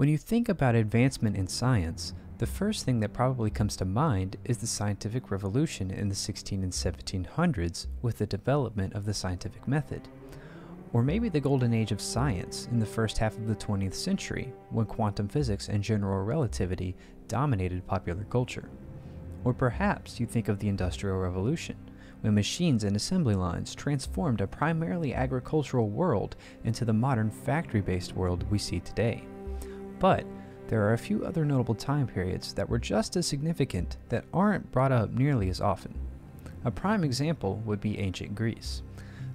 When you think about advancement in science, the first thing that probably comes to mind is the scientific revolution in the 16 and 1700s with the development of the scientific method. Or maybe the golden age of science in the first half of the 20th century when quantum physics and general relativity dominated popular culture. Or perhaps you think of the Industrial Revolution, when machines and assembly lines transformed a primarily agricultural world into the modern factory based world we see today. But there are a few other notable time periods that were just as significant that aren't brought up nearly as often. A prime example would be ancient Greece.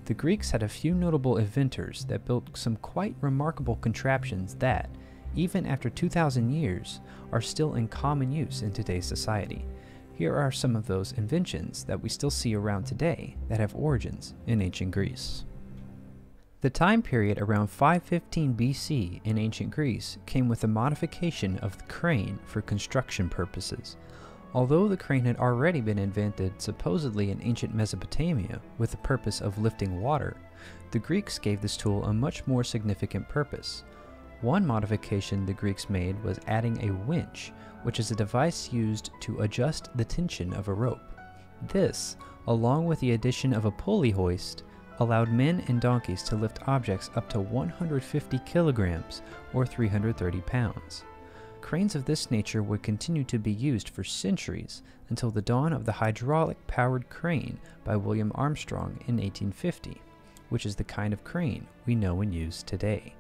The Greeks had a few notable inventors that built some quite remarkable contraptions that, even after 2,000 years, are still in common use in today's society. Here are some of those inventions that we still see around today that have origins in ancient Greece. The time period around 515 BC in ancient Greece came with a modification of the crane for construction purposes. Although the crane had already been invented supposedly in ancient Mesopotamia with the purpose of lifting water, the Greeks gave this tool a much more significant purpose. One modification the Greeks made was adding a winch, which is a device used to adjust the tension of a rope. This, along with the addition of a pulley hoist, allowed men and donkeys to lift objects up to 150 kilograms or 330 pounds. Cranes of this nature would continue to be used for centuries until the dawn of the hydraulic powered crane by William Armstrong in 1850, which is the kind of crane we know and use today.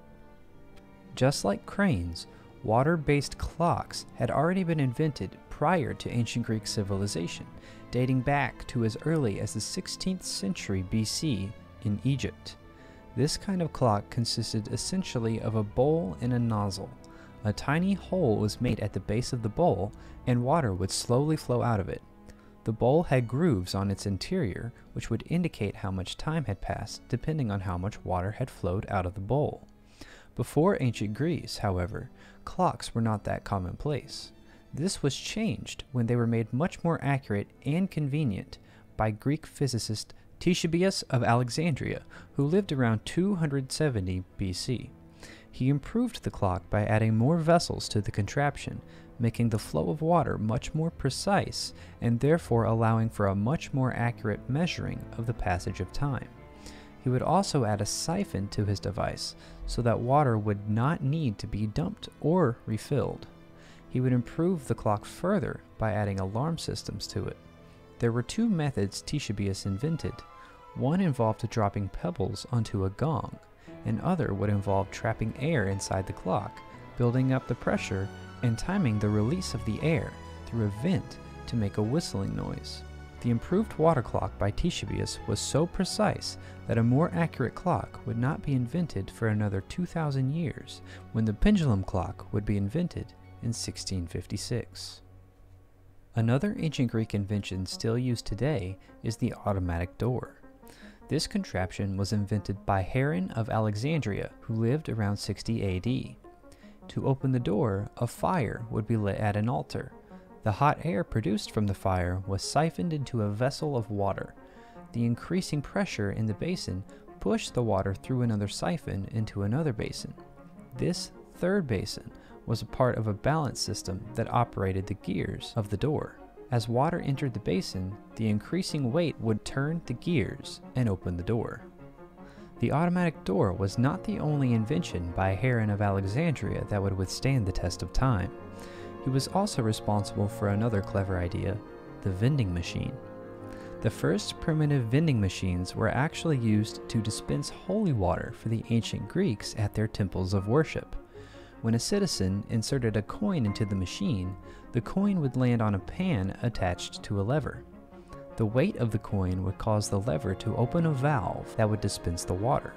Just like cranes, water based clocks had already been invented prior to ancient Greek civilization, dating back to as early as the 16th century BC in Egypt. This kind of clock consisted essentially of a bowl and a nozzle. A tiny hole was made at the base of the bowl, and water would slowly flow out of it. The bowl had grooves on its interior, which would indicate how much time had passed depending on how much water had flowed out of the bowl. Before ancient Greece, however, clocks were not that commonplace. This was changed when they were made much more accurate and convenient by Greek physicist Ctesibius of Alexandria, who lived around 270 BC. He improved the clock by adding more vessels to the contraption, making the flow of water much more precise and therefore allowing for a much more accurate measuring of the passage of time. He would also add a siphon to his device so that water would not need to be dumped or refilled. He would improve the clock further by adding alarm systems to it. There were two methods Ctesibius invented. One involved dropping pebbles onto a gong, and other would involve trapping air inside the clock, building up the pressure, and timing the release of the air through a vent to make a whistling noise. The improved water clock by Ctesibius was so precise that a more accurate clock would not be invented for another 2,000 years when the pendulum clock would be invented in 1656. Another ancient Greek invention still used today is the automatic door. This contraption was invented by Heron of Alexandria, who lived around 60 AD. To open the door, a fire would be lit at an altar, the hot air produced from the fire was siphoned into a vessel of water. The increasing pressure in the basin pushed the water through another siphon into another basin. This third basin was a part of a balance system that operated the gears of the door. As water entered the basin, the increasing weight would turn the gears and open the door. The automatic door was not the only invention by Heron of Alexandria that would withstand the test of time. He was also responsible for another clever idea the vending machine. The first primitive vending machines were actually used to dispense holy water for the ancient Greeks at their temples of worship. When a citizen inserted a coin into the machine, the coin would land on a pan attached to a lever. The weight of the coin would cause the lever to open a valve that would dispense the water.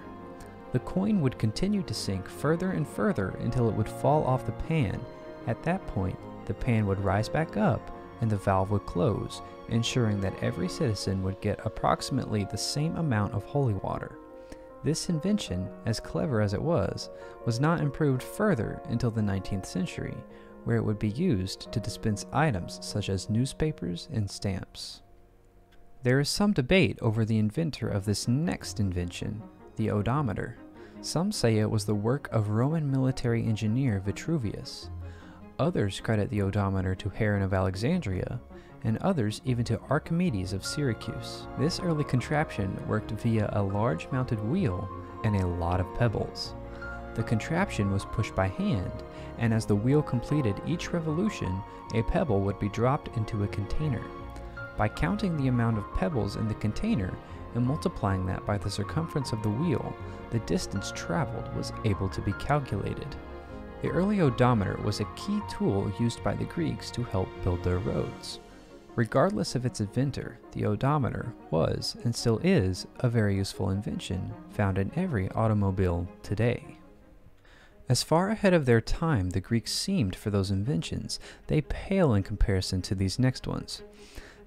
The coin would continue to sink further and further until it would fall off the pan at that point, the pan would rise back up and the valve would close, ensuring that every citizen would get approximately the same amount of holy water. This invention, as clever as it was, was not improved further until the 19th century, where it would be used to dispense items such as newspapers and stamps. There is some debate over the inventor of this next invention, the odometer. Some say it was the work of Roman military engineer Vitruvius. Others credit the odometer to Heron of Alexandria, and others even to Archimedes of Syracuse. This early contraption worked via a large mounted wheel and a lot of pebbles. The contraption was pushed by hand, and as the wheel completed each revolution, a pebble would be dropped into a container. By counting the amount of pebbles in the container and multiplying that by the circumference of the wheel, the distance traveled was able to be calculated. The early odometer was a key tool used by the Greeks to help build their roads. Regardless of its inventor, the odometer was, and still is, a very useful invention found in every automobile today. As far ahead of their time the Greeks seemed for those inventions, they pale in comparison to these next ones.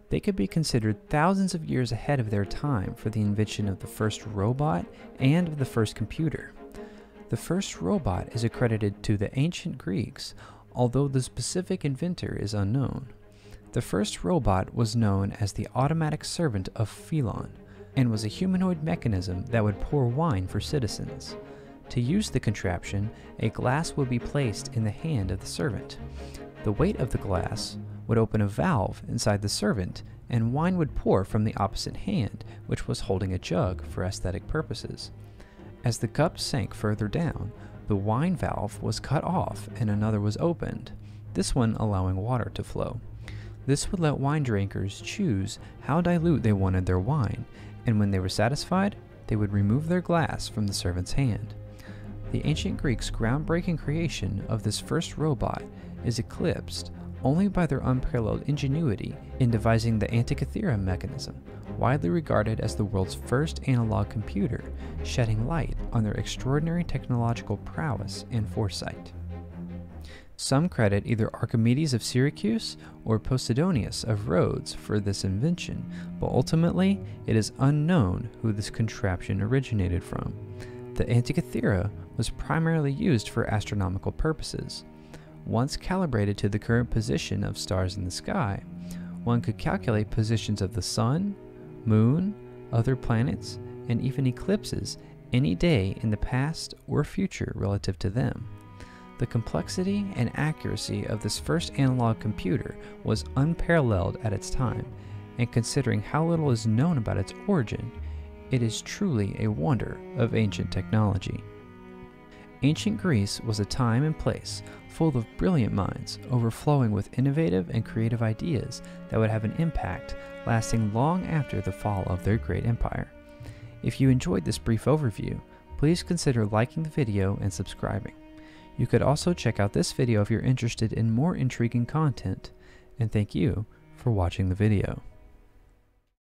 They could be considered thousands of years ahead of their time for the invention of the first robot and of the first computer. The first robot is accredited to the ancient Greeks, although the specific inventor is unknown. The first robot was known as the automatic servant of Philon, and was a humanoid mechanism that would pour wine for citizens. To use the contraption, a glass would be placed in the hand of the servant. The weight of the glass would open a valve inside the servant, and wine would pour from the opposite hand, which was holding a jug for aesthetic purposes. As the cup sank further down, the wine valve was cut off and another was opened, this one allowing water to flow. This would let wine drinkers choose how dilute they wanted their wine, and when they were satisfied, they would remove their glass from the servant's hand. The ancient Greeks' groundbreaking creation of this first robot is eclipsed only by their unparalleled ingenuity in devising the Antikythera mechanism, widely regarded as the world's first analog computer, shedding light on their extraordinary technological prowess and foresight. Some credit either Archimedes of Syracuse or Posidonius of Rhodes for this invention, but ultimately it is unknown who this contraption originated from. The Antikythera was primarily used for astronomical purposes. Once calibrated to the current position of stars in the sky, one could calculate positions of the Sun, Moon, other planets, and even eclipses any day in the past or future relative to them. The complexity and accuracy of this first analog computer was unparalleled at its time, and considering how little is known about its origin, it is truly a wonder of ancient technology. Ancient Greece was a time and place full of brilliant minds, overflowing with innovative and creative ideas that would have an impact lasting long after the fall of their great empire. If you enjoyed this brief overview, please consider liking the video and subscribing. You could also check out this video if you're interested in more intriguing content, and thank you for watching the video.